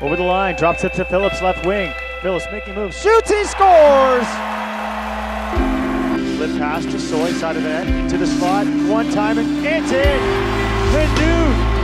Over the line, drops it to Phillips, left wing. Phillips making moves, shoots, he scores! Flip pass to Soy, side of the net, to the spot, one time, and it's in! The